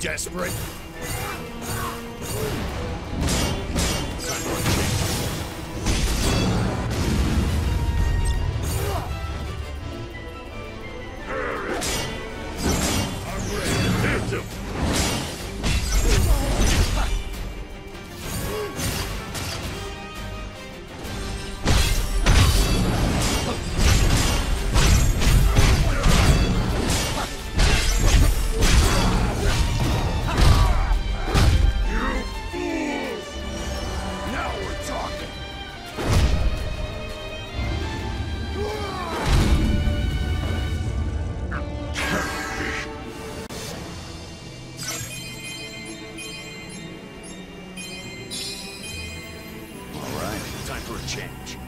desperate? Time for a change.